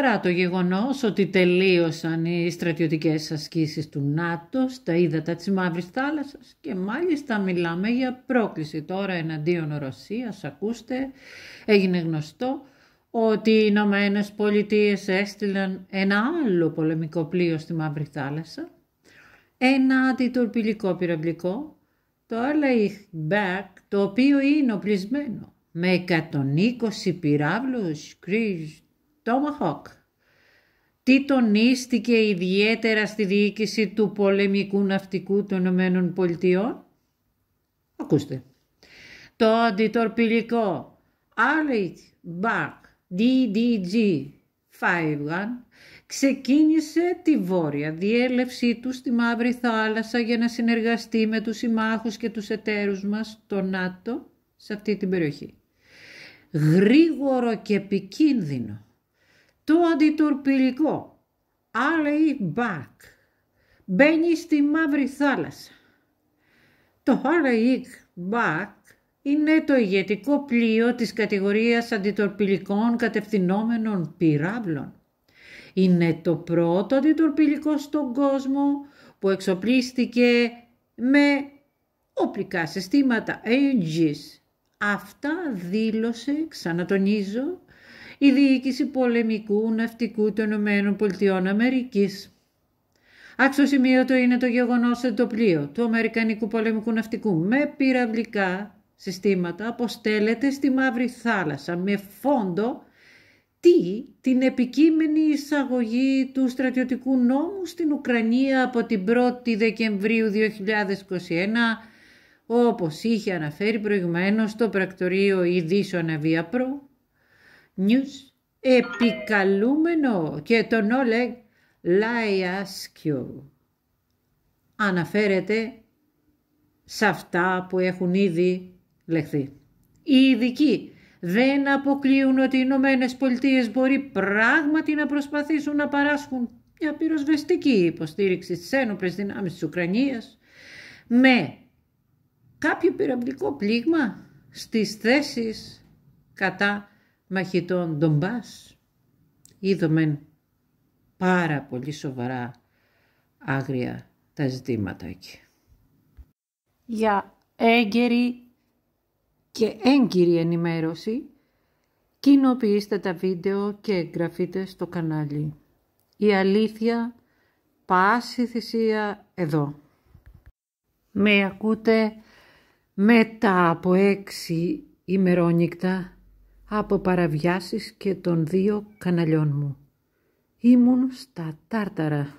Παρά το γεγονός ότι τελείωσαν οι στρατιωτικές ασκήσεις του ΝΑΤΟ στα ύδατα της Μαύρης Θάλασσας και μάλιστα μιλάμε για πρόκληση τώρα εναντίον Ρωσίας. Ακούστε, έγινε γνωστό ότι οι Ηνωμένε Πολιτείες έστειλαν ένα άλλο πολεμικό πλοίο στη Μαύρη Θάλασσα, ένα αντιτορπιλικό πυραυλικό, το Leich Back, το οποίο είναι οπλισμένο με 120 πυράβλους Cruise Tomahawk. Τι τονίστηκε ιδιαίτερα στη διοίκηση του πολεμικού ναυτικού των Ηνωμένων Πολιτειών; Ακούστε. Το αντιτορπιλικό Leich Back DDG-51 ξεκίνησε τη βόρεια διέλευσή του στη Μαύρη Θάλασσα για να συνεργαστεί με τους συμμάχους και τους εταίρους μας, το ΝΑΤΟ, σε αυτή την περιοχή. Γρήγορο και επικίνδυνο. Το αντιτορπιλικό Alley Back μπαίνει στη Μαύρη Θάλασσα. Το Alley Back είναι το ηγετικό πλοίο της κατηγορίας αντιτορπιλικών κατευθυνόμενων πυράβλων. Είναι το πρώτο αντιτορπιλικό στον κόσμο που εξοπλίστηκε με όπλικα συστήματα Aegis. Αυτά δήλωσε, ξανατονίζω, η Διοίκηση Πολεμικού Ναυτικού των Ηνωμένων Πολιτειών Αμερικής. Αξιοσημείωτο είναι το γεγονός ότι το πλοίο του Αμερικανικού Πολεμικού Ναυτικού με πυραυλικά συστήματα αποστέλλεται στη Μαύρη Θάλασσα με φόντο τι την επικείμενη εισαγωγή του στρατιωτικού νόμου στην Ουκρανία από την 1η Δεκεμβρίου 2021 όπως είχε αναφέρει προηγουμένως το πρακτορείο ειδήσεων Αβία Προ. News επικαλούμενο και τον Όλεγ Λαϊασκιου. Αναφέρεται σε αυτά που έχουν ήδη λεχθεί. Οι ειδικοί δεν αποκλείουν ότι οι Ηνωμένες Πολιτείες μπορεί πράγματι να προσπαθήσουν να παράσχουν μια πυροσβεστική υποστήριξη στις ένοπλες δυνάμεις της Ουκρανίας με κάποιο πυραυλικό πλήγμα στις θέσεις κατά μαχητών Ντομπάς. Είδομεν πάρα πολύ σοβαρά άγρια τα ζητήματα εκεί. Για έγκαιρη και έγκυρη ενημέρωση, κοινοποιήστε τα βίντεο και εγγραφείτε στο κανάλι. Η αλήθεια πάση θυσία εδώ. Με ακούτε μετά από έξι ημερόνικτα από παραβιάσεις και των δύο καναλιών μου. Ήμουν στα τάρταρα.